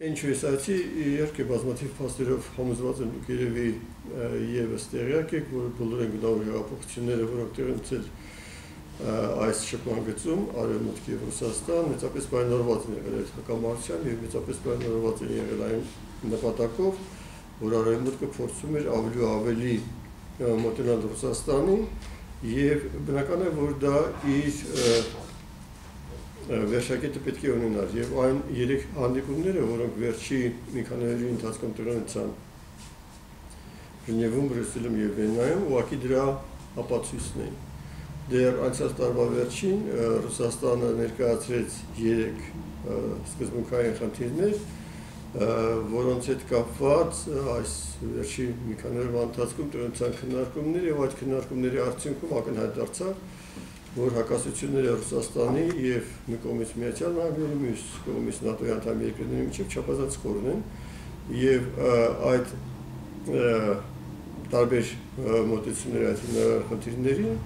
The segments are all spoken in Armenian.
Ինչ վեսացի իհարկե բազմաթիվ փաստերով համոզված եմ երևի եւս տեղյակ եք, որ բոլոր են գնալ հեղափոխությունները, որոնք տեղ ունեցել այս շփման գծում Արևմուտք եւ Ռուսաստան մեծապես պայմանավորված են եղել այդ հակամարտությամբ եւ մեծապես պայմանավորված են եղել այն նպատակով, որ Արևմուտքը փորձում էր ավելի ու ավելի մոտենալ Ռուսաստանին եւ բնական է որ դա իր վերջակետը պետք է ունենար եւ այն երեք հանդիպումները, որոնք վերջի մի քանի օրերի ընթացքում տեղի ունեցան Ժնևում, Բրյուսելում եւ Վենայում, ուղղակի դրա ապացույցն էին Դեռ անցած տարվա վերջին Ռուսաստանը ներկայացրեց 3 սկզբունքային խնդիրներ, որոնց հետ կապված այս վերջի մի քանի օրվա ընթացքում տնտեսական քննարկումներ եւ այդ քննարկումների արդյունքում ակնհայտ դարձավ, որ հակասությունները Ռուսաստանի եւ մի կողմից Միացյալ Նահանգների, մյուս կողմից ՆԱՏՕ-ի անդամ երկրների միջև չափազանց խորն են եւ այդ տարբեր մոտեցումների այդ խնդիրներին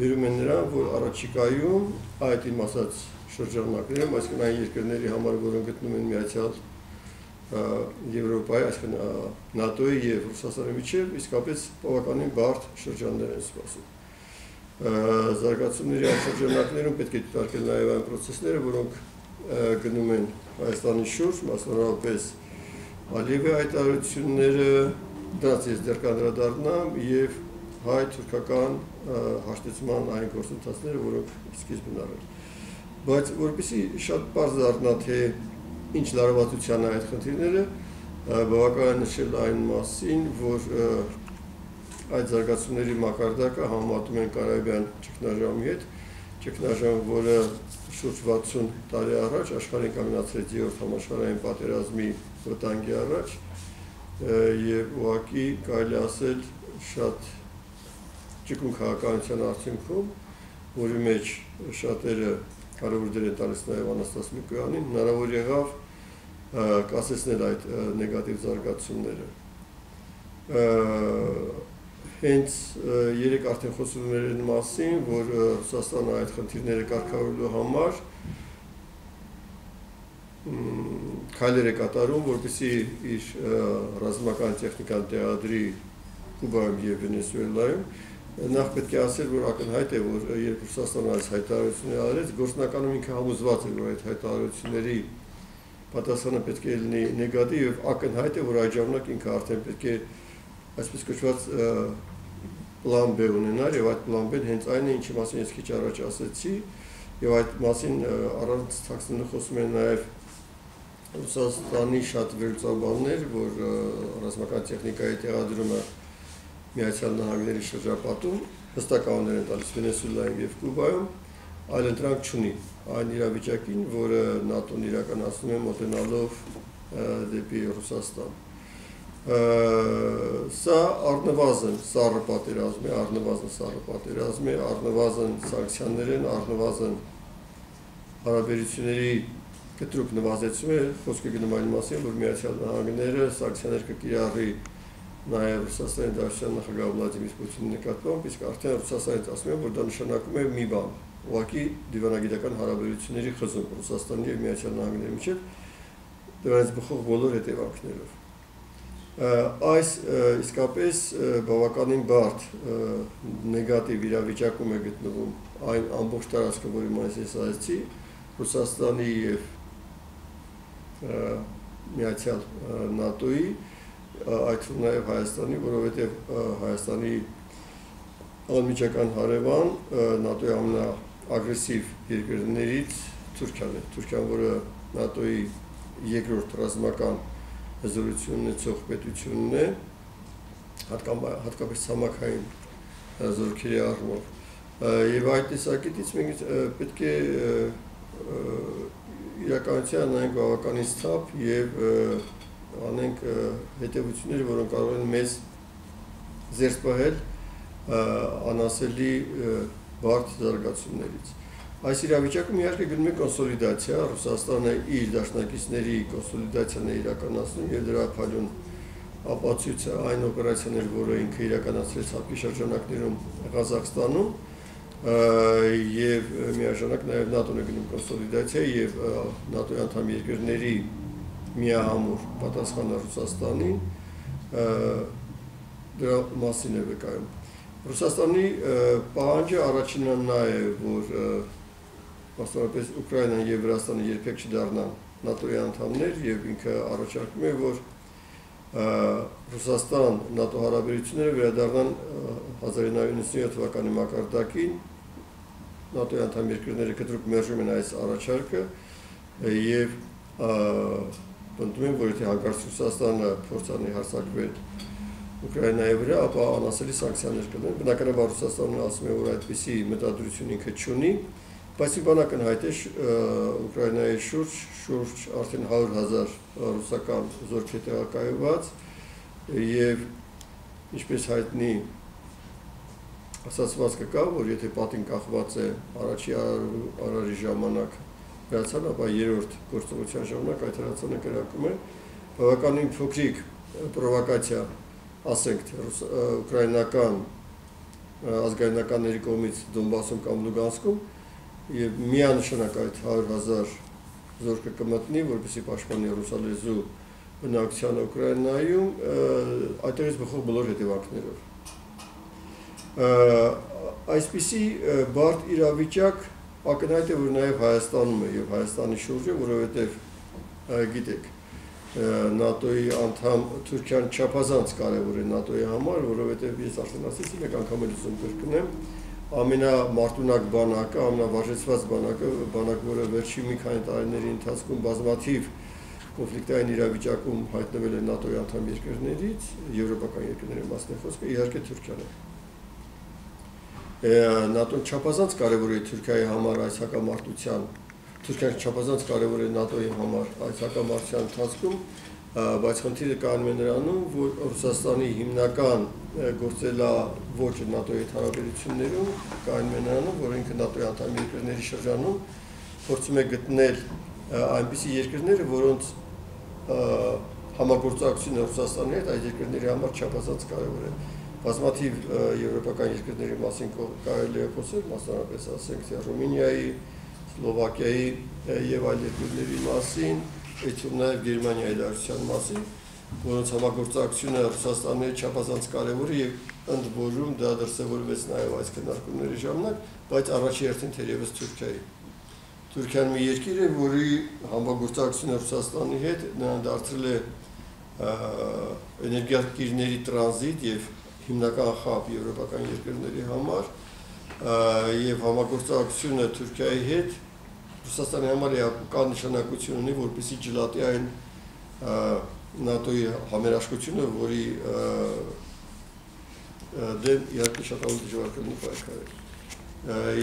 վերում են նրան, որ առաջիկայում այդ իմ ասած շրջանակներում, այսինքն այն երկրների համար, որոնք գտնում են միացյալ Եվրոպայի, այսինքն ՆԱՏՕ-ի եւ Ռուսաստանի միջև իսկապես բավականին բարդ շրջաններ են սպասում։ Զարգացումների այդ շրջանակներում պետք է դիտարկել նաեւ այն process-ները, որոնք գնում են Հայաստանի շուրջ, մասնավորապես Ալիևի հայտարարությունները, դրանց ես դեռ կանդրադառնամ եւ հայ-թուրքական հաշտեցման այն գործընթացները, որոնք սկիզբն արել։ Բայց որպեսի շատ པարզ դառնա, թե ինչ լարվածության այդ խնդիրները, բավական նշել այն մասին, որ այդ զարգացումների մակարդակը համատում են Կարայբյան ճգնաժամի հետ, ճգնաժամ, որը շուրջ 60 տարի առաջ աշխարհին կանգնացրեց երրորդ համաշխարհային պատերազմի վտանգի առաջ եւ ուղղակի կարելի ասել շատ ճկուն քաղաքականության արդյունքում, որի մեջ շատերը կարևոր դեր են տալիս նաև Անաստաս Միկոյանին, հնարավոր եղավ կասեցնել այդ նեգատիվ զարգացումները։ Հենց երեք արդեն խոսում էր այն մասին, որ Ռուսաստանը այդ խնդիրները կարգավորելու համար քայլեր է կատարում, որպեսզի իր ռազմական տեխնիկան տեղադրի Կուբայում եւ Վենեսուելայում նախ պետք է ասել, որ ակնհայտ է, որ երբ Ռուսաստանը այս հայտարարությունները արեց, գործնականում ինքը համոզված է, որ այդ հայտարարությունների պատասխանը պետք է լինի նեգատիվ եւ ակնհայտ է, որ այդ ժամանակ ինքը արդեն պետք է այսպես կոչված պլան B ունենար եւ այդ պլան B-ն հենց այն է, ինչի մասին ես քիչ առաջ ասացի եւ այդ մասին առանց ցածնու խոսում են նաեւ Ռուսաստանի շատ վերլուծաբաններ, որ ռազմական տեխնիկայի տեղադրումը Միացյալ Նահանգների շրջապատում հստականներ են տալիս Վենեսուելայում եւ Կուբայում, այլ ընտրանք չունի այն իրավիճակին, որը ՆԱՏՕ-ն իրականացնում է մոտենալով դեպի Ռուսաստան։ Սա առնվազն սառը պատերազմ է, առնվազն սառը պատերազմ է, առնվազն սանկցիաներ են, առնվազն հարաբերությունների կտրուկ նվազեցում է, խոսքը գնում այն մասին, որ Միացյալ Նահանգները սանկցիաներ կկիրառի նաև Ռուսաստանի Դաշնության նախագահ Վլադիմիր Պուտինի նկատմամբ, իսկ արդեն Ռուսաստանից ասում են, որ դա նշանակում է մի բան, ուղղակի դիվանագիտական հարաբերությունների խզում Ռուսաստանի եւ Միացյալ Նահանգների միջև դրանից բխող բոլոր հետևանքներով։ Այս իսկապես բավականին բարդ նեգատիվ իրավիճակում է գտնվում այն ամբողջ տարածքը, որի մասին ես ասացի, Ռուսաստանի եւ Միացյալ ՆԱՏՕ-ի այդ նաև Հայաստանի, որովհետև Հայաստանի անմիջական հարևան ՆԱՏՕ-ի ամենաագրեսիվ երկրներից Թուրքիան է։ Թուրքիան, որը ՆԱՏՕ-ի երկրորդ ռազմական հզորություն ունեցող պետությունն է, հատկապես ցամաքային զորքերի առումով։ Եվ այդ տեսակետից մենք պետք է իրականության նայենք բավականին ցավ եւ անենք հետևությունները, որոնք կարող են մեզ զերծ պահել անասելի բարդ զարգացումներից։ Այս իրավիճակում իհարկե գնում է կոնսոլիդացիա, Ռուսաստանը իր դաշնակիցների կոնսոլիդացիան է իրականացնում եւ դրա փալյուն ապացույցը այն օպերացիաներ, որը ինքը իրականացրեց հապի շրջանակներում Ղազախստանում եւ միաժամանակ նաեւ ՆԱՏՕ-ն է գնում կոնսոլիդացիա եւ ՆԱՏՕ-ի անդամ երկրների միահամուր պատասխանը Ռուսաստանին դրա մասին է վկայում։ Ռուսաստանի պահանջը առաջինը նա է, որ մասնավորապես Ուկրաինան եւ Վրաստանը երբեք չդառնան ՆԱՏՕ-ի անդամներ եւ ինքը առաջարկում է, որ Ռուսաստան ՆԱՏՕ հարաբերությունները վերադառնան 1997 թվականի մակարդակին ՆԱՏՕ-ի անդամ երկրները կտրուկ մերժում են այս առաջարկը եւ պնդում են, որ եթե հանկարծ Ռուսաստանը փորձանի հարձակվել Ուկրաինայի վրա, ապա անասելի սանկցիաներ կլինեն։ Բնականաբար Ռուսաստանը ասում է, որ այդպիսի մտադրություն ինքը չունի, բայց մի բան ակնհայտ է Ուկրաինայի շուրջ շուրջ արդեն 100.000 ռուսական զորք է տեղակայված եւ ինչպես հայտնի ասացված կկա, որ եթե պատին կախված է առաջի արարի ժամանակ հրացան, ապա երրորդ գործողության ժամանակ այդ հրացանը կրակում է բավականին փոքրիկ պրովոկացիա, ասենք թե ուկրաինական ազգայնականների կողմից Դոնբասում կամ Լուգանսկում եւ միանշանակ այդ 100.000 զորքը կմտնի, որպեսզի պաշտպանի ռուսալեզու բնակչությանը Ուկրաինայում, այդտեղից բխող բոլոր հետևանքներով։ Այսպիսի բարդ իրավիճակ ակնհայտ է, որ նաև Հայաստանում է եւ Հայաստանի շուրջը, որովհետեւ գիտեք, ՆԱՏՕ-ի անդամ Թուրքիան չափազանց կարևոր է ՆԱՏՕ-ի համար, որովհետեւ ես արդեն ասեցի, մեկ անգամ էլ ուզում կրկնեմ, ամենամարտունակ բանակը, ամենավարժեցված բանակը, բանակ, որը վերջի մի քանի տարիների ընթացքում բազմաթիվ կոնֆլիկտային իրավիճակում հայտնվել է ՆԱՏՕ-ի անդամ երկրներից, եվրոպական երկրների մասն է խոսքը, իհարկե Թուրքիան է ՆԱՏՕ-ն չափազանց կարևոր է Թուրքիայի համար այս հակամարտության, Թուրքիան չափազանց կարևոր է ՆԱՏՕ-ի համար այս հակամարտության ընթացքում, բայց խնդիրը կանում է նրանում, որ Ռուսաստանի հիմնական գործելաոճը ՆԱՏՕ-ի հարաբերություններում կանում է նրանում, որ ինքը ՆԱՏՕ-ի անդամ երկրների շրջանում փորձում է գտնել այնպիսի երկրները, որոնց համագործակցությունը Ռուսաստանի հետ այդ երկրների համար չափազանց կարևոր է բազմաթիվ եվրոպական երկրների մասին կարելի է խոսել, մասնավորապես ասենք Ռումինիայի, Սլովակիայի եւ այլ երկրների մասին, այդտեղ նաեւ Գերմանիայի դաշնության մասին, որոնց համագործակցությունը Ռուսաստանի հետ չափազանց կարևոր է եւ ընդ որում դա դրսեւորվեց նաեւ այս քննարկումների ժամանակ, բայց առաջի հերթին թերևս Թուրքիայի Թուրքիան մի երկիր է, որի համագործակցությունը Ռուսաստանի հետ նրան դարձրել է էներգիակիրների տրանզիտ եւ հիմնական խապ եվրոպական երկրների համար եւ համագործակցությունը Թուրքիայի հետ Ռուսաստանի համար կա նշանակություն ունի, որպեսի ջլատի այն ՆԱՏՕ-ի համերաշխությունը, որի դեմ իհարկե շատ ավելի դժվար կլինի պայքարել։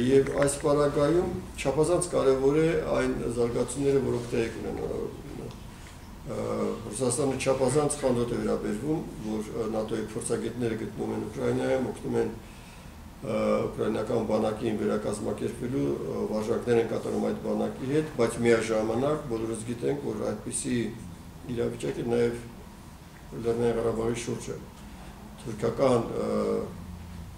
Եվ այս պարագայում չափազանց կարևոր է այն զարգացումները, որոնք տեղի կունենան Ռուսաստանը չափազանց խանդոտ է վերաբերվում, որ ՆԱՏՕ-ի փորձագետները գտնվում են Ուկրաինայում, օգնում են ուկրաինական բանակին վերակազմակերպելու, վարժակներ են կատարում այդ բանակի հետ, բայց միաժամանակ բոլորս գիտենք, որ այդպիսի իրավիճակը նաև Լեռնային Ղարաբաղի շուրջ է։ Թուրքական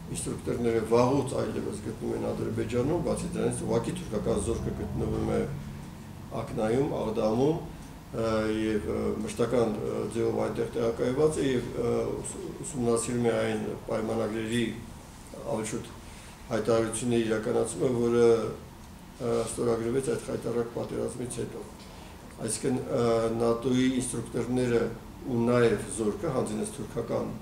ինստրուկտորները վաղուց այլևս գտնվում են Ադրբեջանում, բացի դրանից ուղղակի թուրքական զորքը գտնվում է Ակնայում, Աղդամում, եւ մշտական ձևով այնտեղ տեղակայված է եւ ուսումնասիրում է այն պայմանագրերի ավելի շուտ հայտարարությունների իրականացումը, որը ստորագրվեց այդ խայտարակ պատերազմից հետո։ Այսինքն ՆԱՏՕ-ի ինստրուկտորները ու նաև զորքը հանձինես թուրքական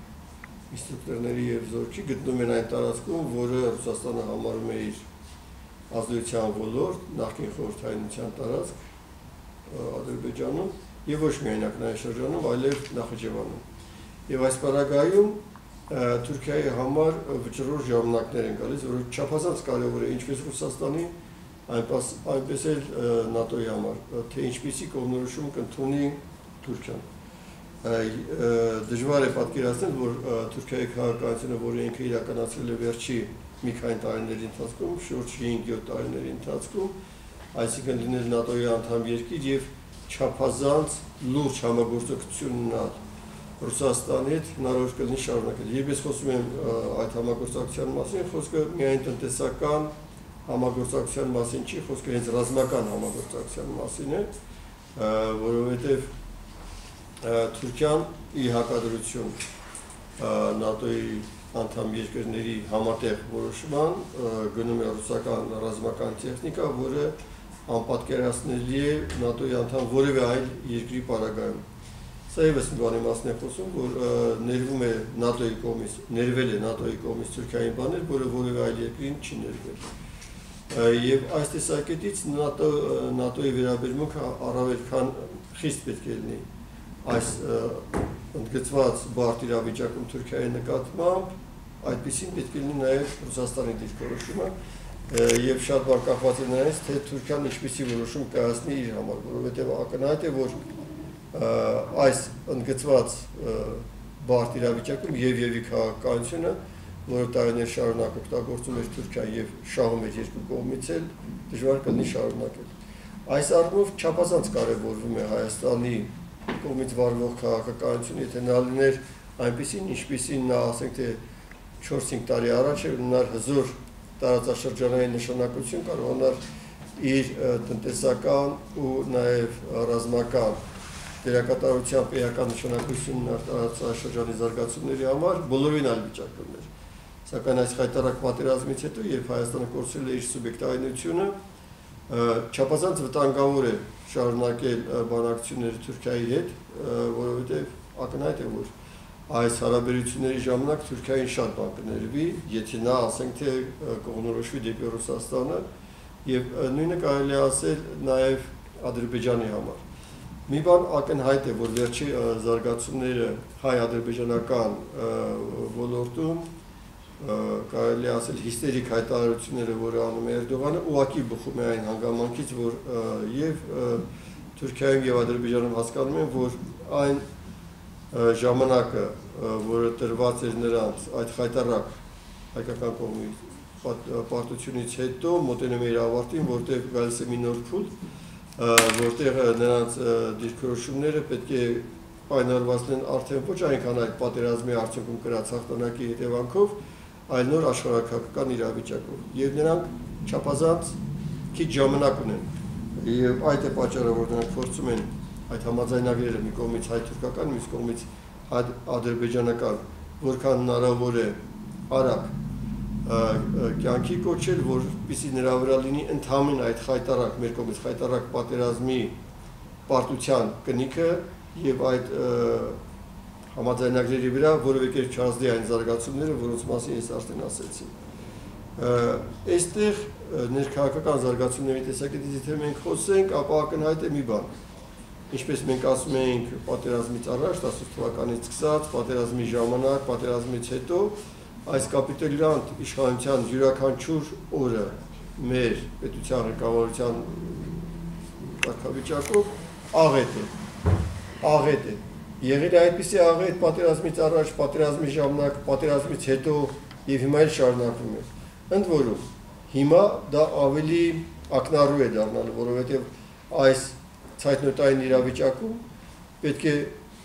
ինստրուկտորների եւ զորքի գտնում են այն տարածքում, որը Ռուսաստանը համարում է իր ազդեցության ոլորտ, նախկին խորհրդայնության տարածք, Ադրբեջանում եւ ոչ միայն ակնային շրջանում, այլև Նախիջևանում։ Եվ այս պարագայում Թուրքիայի համար վճռոր ժամանակներ են գալիս, որը չափազանց կարևոր է ինչպես Ռուսաստանի, այնպես այնպես էլ ՆԱՏՕ-ի համար, թե ինչպիսի կողմնորոշում կընդունի Թուրքիան դժվար է պատկերացնել, որ Թուրքիայի քաղաքացիությունը, որը ինքը իրականացրել է վերջի մի քանի տարիների ընթացքում, շուրջ 5-7 տարիների ընթացքում, այսինքն լինել ՆԱՏՕ-ի անդամ երկիր եւ չափազանց լուրջ համագործակցություն ունենալ Ռուսաստանի հետ հնարավոր կլինի շարունակել։ Երբ ես խոսում եմ այդ համագործակցության մասին, խոսքը միայն տնտեսական համագործակցության մասին չի, խոսքը հենց ռազմական համագործակցության մասին է, որովհետև Թուրքիան ի հակադրություն ՆԱՏՕ-ի անդամ երկրների համատեղ որոշման գնում է ռուսական ռազմական տեխնիկա, որը անպատկերացնելի է ՆԱՏՕ-ի անդամ որևէ այլ երկրի պարագայում։ Սա եւս մի բանի մասն է խոսում, որ ներվում է ՆԱՏՕ-ի կողմից, ներվել է ՆԱՏՕ-ի կողմից Թուրքիային բաներ, որը որևէ այլ երկրին չի ներվել։ Եվ այս տեսակետից ՆԱՏՕ ՆԱՏՕ-ի վերաբերմունքը առավել քան խիստ պետք է լինի այս ընդգծված բարդ իրավիճակում Թուրքիայի նկատմամբ այդպեսին պետք է լինի նաև Ռուսաստանի դիրքորոշումը եւ շատ բան կախված է նրանից թե Թուրքիան ինչպեսի որոշում կայացնի իր համար, որովհետեւ ակնհայտ է որ այս ընդգծված բարդ իրավիճակում եւ եւի քաղաքականությունը որը տարիներ շարունակ օգտագործում էր Թուրքիան եւ շահում էր երկու կողմից էլ դժվար կլինի շարունակել։ Այս առումով չափազանց կարևորվում է Հայաստանի կողմից վարվող քաղաքականություն, եթե նա լիներ այնպեսին, ինչպեսին նա ասենք թե 4-5 տարի առաջ էր ունար հզոր տարածաշրջանային նշանակություն կարողանար իր տնտեսական ու նաև ռազմական դերակատարության պետական նշանակությունն տարածաշրջանի զարգացումների համար բոլորին այլ վիճակում էր։ Սակայն այս խայտարակ պատերազմից հետո, երբ Հայաստանը կորցրել է իր սուբյեկտայնությունը, չափազանց վտանգավոր է շարունակել բանակցությունները Թուրքիայի հետ, որովհետև ակնհայտ է, որ այս հարաբերությունների ժամանակ Թուրքիային շատ բան կներվի, եթե նա ասենք թե կողնորոշվի դեպի Ռուսաստանը եւ նույնը կարելի ասել նաեւ Ադրբեջանի համար։ Մի բան ակնհայտ է, որ վերջի զարգացումները հայ-ադրբեջանական ոլորտում կարելի ասել հիստերիկ հայտարարությունները, որը անում է Էրդողանը, ուղակի բխում է այն հանգամանքից, որ եւ Թուրքիայում եւ Ադրբեջանում հասկանում են, որ այն ժամանակը, որը տրված էր նրանց այդ խայտարակ հայկական կողմի պարտությունից հետո մոտենում է իր ավարտին, որտեղ գալիս է մի նոր փուլ, որտեղ նրանց դիրքորոշումները պետք է պայմանավորված են արդեն ոչ այնքան այդ պատերազմի արդյունքում կրած հաղթանակի հետևանքով, այլ նոր աշխարհակական իրավիճակով։ Եվ նրանք չափազանց քիչ ժամանակ ունեն։ Եվ այդ է պատճառը, որ նրանք փորձում են այդ համաձայնագրերը մի կողմից հայ-թուրքական, մյուս կողմից ադրբեջանական, որքան հնարավոր է արագ կյանքի կոչել, որպեսզի նրա վրա լինի ընդհանրին այդ խայտարակ, մեր կողմից խայտարակ պատերազմի պարտության կնիքը եւ այդ համաձայնագրերի վրա որևէ կերպ չազդի այն զարգացումները, որոնց մասին ես արդեն ասեցի։ Այստեղ ներքաղաքական զարգացումների տեսակետից եթե մենք խոսենք, ապա ակնհայտ է մի բան։ Ինչպես մենք ասում ենք պատերազմից առաջ 18 թվականից սկսած, պատերազմի ժամանակ, պատերազմից հետո այս կապիտուլյանտ իշխանության յուրաքանչյուր օրը մեր պետության ղեկավարության կարգավիճակով աղետ է։ Աղետ է եղել է այդպիսի աղետ պատերազմից առաջ, պատերազմի ժամանակ, պատերազմից հետո եւ հիմա էլ շարունակվում է։ Ընդ որում հիմա դա ավելի ակնառու է դառնալու, որովհետեւ այս ցայտնոտային իրավիճակում պետք է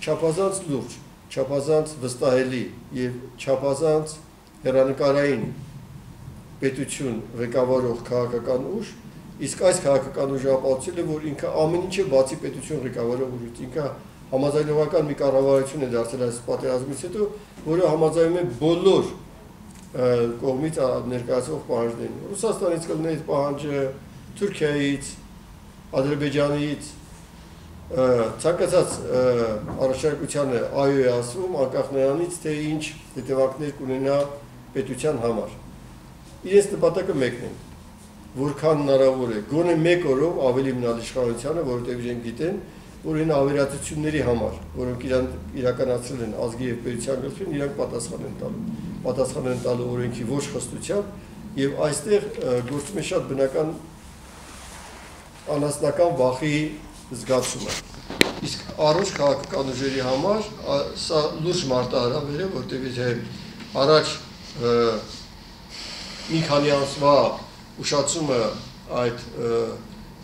չափազանց լուրջ, չափազանց վստահելի եւ չափազանց հերանեկարային պետություն ղեկավարող քաղաքական ուժ, իսկ այս քաղաքական ուժը ապացուցել է, որ ինքը ամեն ինչը բացի պետություն ղեկավարող ուժից, ինքը համաձայնողական մի կառավարություն է դարձել այս պատերազմից հետո, որը համաձայնում է բոլոր կողմից ներկայացող պահանջներին։ Ռուսաստանից կլինի պահանջը, Թուրքիայից, Ադրբեջանից, ցանկացած առաջարկությանը այո է ասվում, անկախ նրանից, թե ինչ հետևանքներ կունենա պետության համար։ Իրենց նպատակը մեկն է, որքան հնարավոր է, գոնե մեկ օրով ավելի մնալ իշխանությանը, որովհետև իրենք գիտեն, որ այն ավերածությունների համար, որոնք իրան իրականացրել են ազգի եւ պետության գլխին, իրանք պատասխան են տալու։ Պատասխան են տալու օրենքի ոչ խստությամբ եւ այստեղ գործում է շատ բնական անասնական վախի զգացումը։ Իսկ առողջ քաղաքական ուժերի համար սա լուրջ մարտահրավեր է, որտեղ եթե առաջ մի քանի ամսվա ուշացումը այդ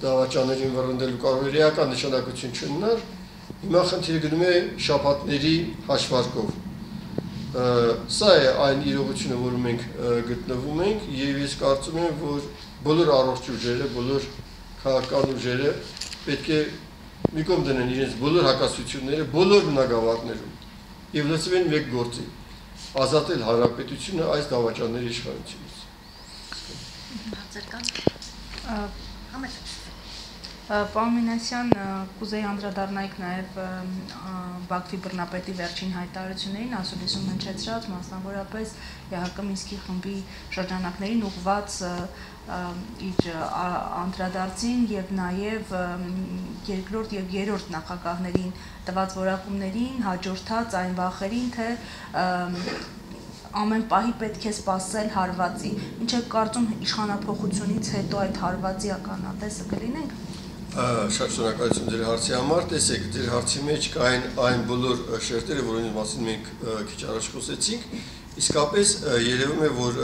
դավաճաներին վռնդելու կարող է ռեական նշանակություն չունենալ, հիմա խնդիրը գնում է շապատների հաշվարկով։ Սա է այն իրողությունը, որում մենք գտնվում ենք եւ ես կարծում եմ, որ բոլոր առողջ ուժերը, բոլոր քաղաքական ուժերը պետք է մի կողմ դնեն իրենց բոլոր հակասությունները, բոլոր բնակավարներում եւ լծվեն մեկ գործի՝ ազատել հանրապետությունը այս դավաճանների իշխանությունից։ Պարոն Մինասյան, կուզեի անդրադառնայիք նաև Բաքվի բռնապետի վերջին հայտարարություններին, ասուլիսում հնչեցրած, մասնավորապես ՀՀԿ Մինսկի խմբի շրջանակներին ուղված իր անդրադարձին եւ նաեւ երկրորդ եւ երրորդ նախագահներին տված որակումներին, հաջորդած այն վախերին, թե ամեն պահի պետք է սпасել հարվածի։ Ինչ եք կարծում իշխանապողությունից հետո այդ հարվածի ականատեսը կլինենք։ Շատ շնորհակալություն ձեր հարցի համար։ Տեսեք, ձեր հարցի մեջ կային այն բոլոր շերտերը, որոնց մասին մենք քիչ առաջ խոսեցինք, իսկապես երևում է, որ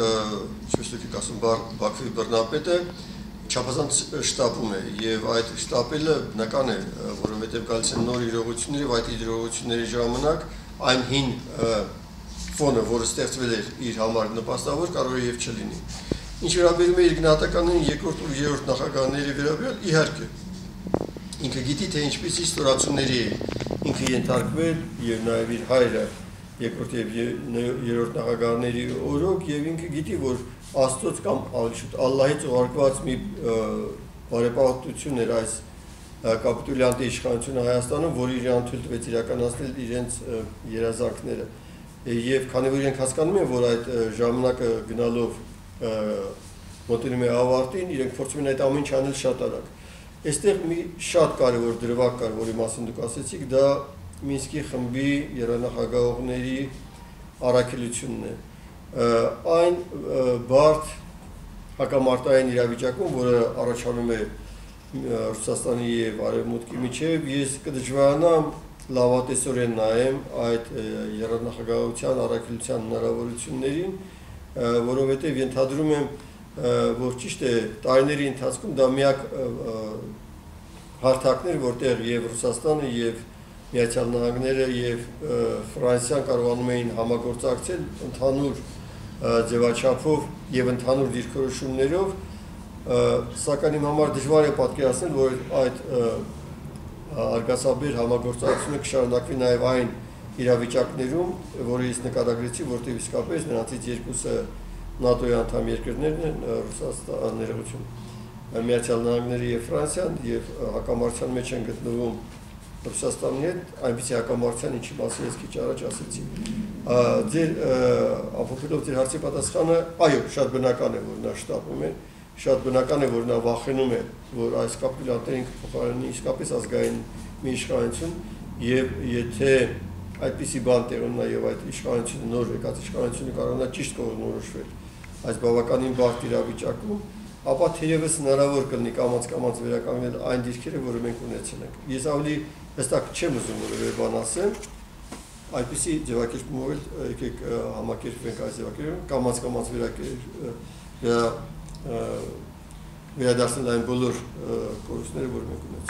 ինչպես եք ասում, Բաքվի բռնապետը բար, չափազանց շտապում է եւ այդ շտապելը բնական է, որովհետեւ գալիս են նոր իրողություններ եւ այդ իրողությունների ժամանակ այն հին ֆոնը, որը ստեղծվել էր իր համար նպաստավոր, կարող է եւ չլինի։ Ինչ վերաբերում է իր գնահատականներին երկրորդ ու երրորդ նախագահների վերաբերյալ, իհարկե ինքը գիտի թե ինչպիսի ստորացումների ինքը ենթարկվել եւ նաեւ իր հայրը երկրորդ եւ երրորդ նախագահների օրոք եւ ինքը գիտի որ Աստծոց կամ ավելի շուտ Ալլահից ուղարկված մի բարեպատություն էր այս կապիտուլյանտի իշխանությունը Հայաստանում, որ իրան թույլ տվեց իրականացնել իրենց երազանքները։ Եվ քանի որ իրենք հասկանում են, որ այդ ժամանակը գնալով մոտենում է ավարտին, իրենք փորձում են այդ ամեն ինչ անել շատ արագ։ Այստեղ մի շատ կարևոր դրվագ կար, որի մասին դուք ասեցիք, դա Մինսկի խմբի երանախագահողների առաքելությունն է։ Այն բարդ հակամարտային իրավիճակում, որը առաջանում է Ռուսաստանի եւ Արևմուտքի միջև, ես կդժվարանամ լավատեսորեն նայեմ այդ երանախագահության առաքելության հնարավորություններին, որովհետեւ ենթադրում եմ որ ճիշտ է տարիների ընթացքում դա միակ հարթակներ, որտեղ եւ Ռուսաստանը եւ Միացյալ Նահանգները եւ Ֆրանսիան կարողանում էին համագործակցել ընդհանուր ձևաչափով եւ ընդհանուր դիրքորոշումներով, սակայն իմ համար դժվար է պատկերացնել, որ այդ արգասաբեր համագործակցությունը կշարունակվի նաեւ այն իրավիճակներում, որը ես նկարագրեցի, որտեղ իսկապես նրանցից երկուսը ՆԱՏՕ-ի անդամ երկրներն են Ռուսաստան, ներողություն, Միացյալ Նահանգները եւ Ֆրանսիան եւ հակամարտության մեջ են գտնվում Ռուսաստանի հետ, այնպեսի հակամարտության ինչի մասին ես քիչ առաջ ասեցի։ Ձեր ապոփելով ձեր հարցի պատասխանը, այո, շատ բնական է, որ նա շտապում է, շատ բնական է, որ նա վախենում է, որ այս կապիտուլյանտերին փոխարինի իսկապես ազգային մի իշխանություն եւ եթե այդպիսի բան տեղ ունենա եւ այդ իշխանությունը նոր եկած իշխանությունը կարողանա ճիշտ կողմնորոշվել այս բավականին բարդ իրավիճակում, ապա թերևս հնարավոր կլինի կամած-կամած վերականգնել այն դիրքերը, որը մենք ունեցել ենք։ Ես ավելի հստակ չեմ ուզում որևէ բան ասեմ, այդպիսի ձևակերպումով էլ եկեք համակերպվենք այս ձևակերպումը, կամած-կամած վերակերպ վերադարձնել այն բոլոր կորուստները, որ մենք ունեցել